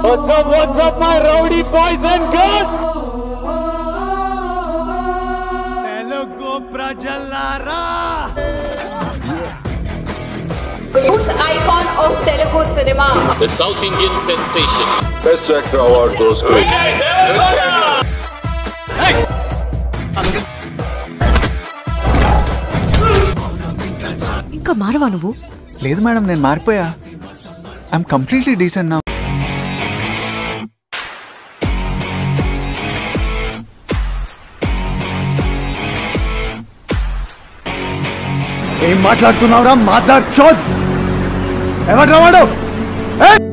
What's up, what's up, my rowdy boys and girls? Telugu ప్రజలారా Youth icon of Telugu cinema. the South Indian sensation. Best Actor award goes to ఇంకా మారవా నువ్వు లేదు madam నేను మారిపోయా I'm completely decent నా এই মাঠ লাগতো না ওরা মাদার চোদ। এবার রাওয়াডো এই!